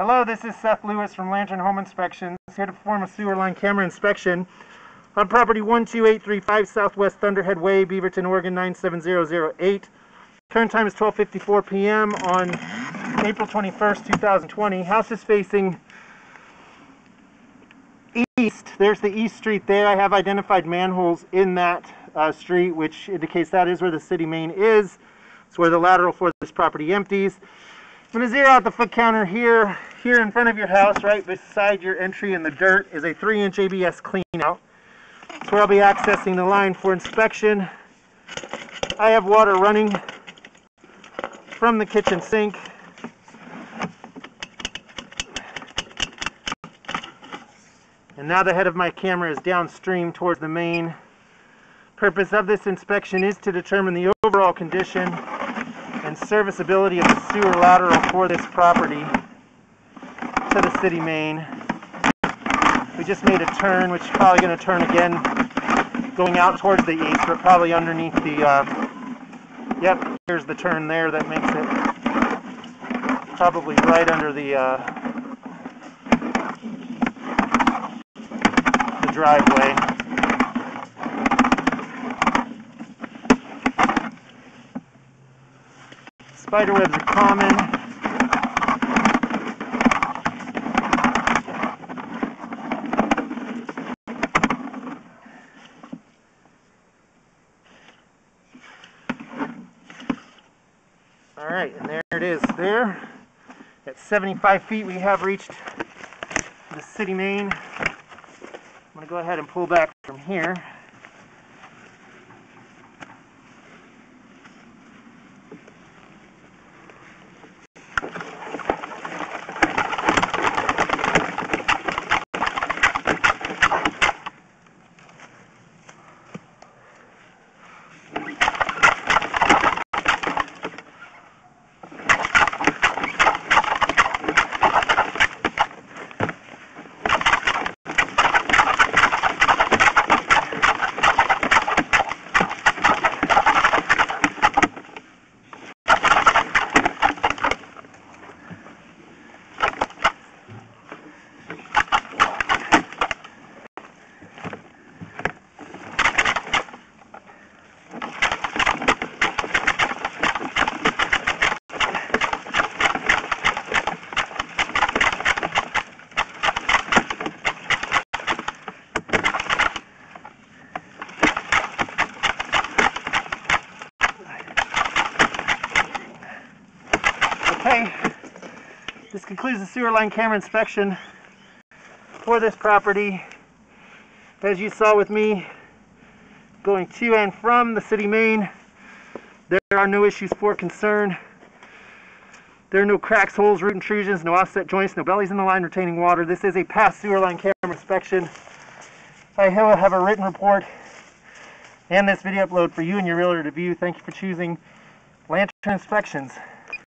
Hello, this is Seth Lewis from Lantern Home Inspections, here to perform a sewer line camera inspection on property 12835 Southwest Thunderhead Way, Beaverton, Oregon 97008. Turn time is 12.54 p.m. on April 21st, 2020. House is facing east. There's the east street there. I have identified manholes in that uh, street, which indicates that is where the city main is. It's where the lateral for this property empties. I'm to zero out the foot counter here. Here in front of your house, right beside your entry in the dirt, is a 3-inch ABS clean out. That's where I'll be accessing the line for inspection. I have water running from the kitchen sink. And now the head of my camera is downstream towards the main. Purpose of this inspection is to determine the overall condition serviceability of the sewer lateral for this property to the city main. We just made a turn, which is probably going to turn again going out towards the east, but probably underneath the, uh, yep, here's the turn there that makes it probably right under the, uh, the driveway. Spiderwebs are common. All right, and there it is there. At 75 feet, we have reached the city main. I'm gonna go ahead and pull back from here. Okay, this concludes the sewer line camera inspection for this property. As you saw with me going to and from the city main, there are no issues for concern. There are no cracks, holes, root intrusions, no offset joints, no bellies in the line retaining water. This is a passed sewer line camera inspection. I will have a written report and this video upload for you and your realtor to view. Thank you for choosing Lantern Inspections.